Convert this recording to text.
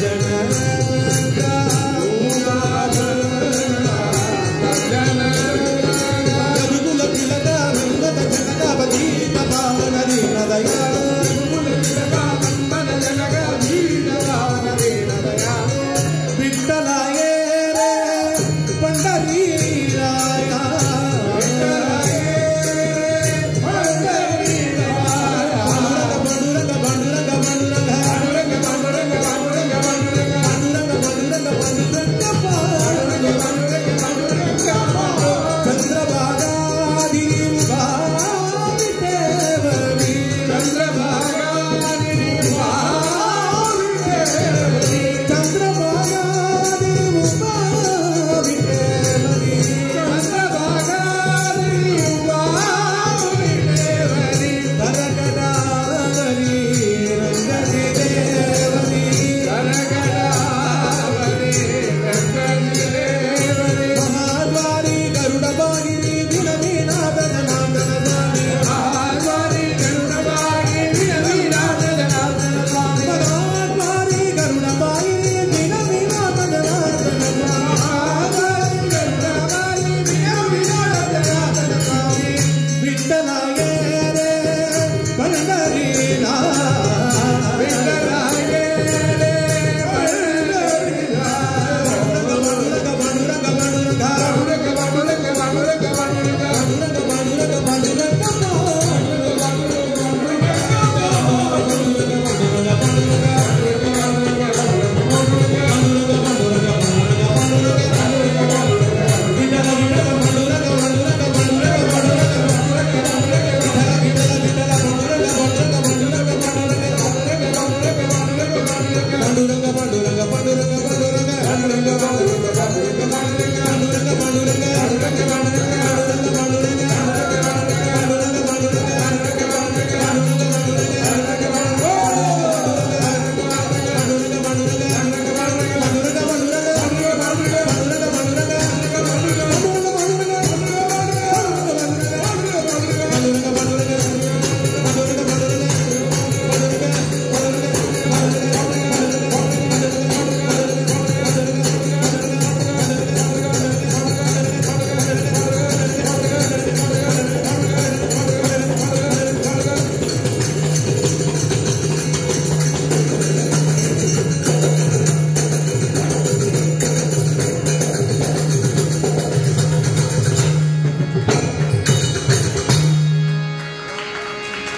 Yeah. Gracias.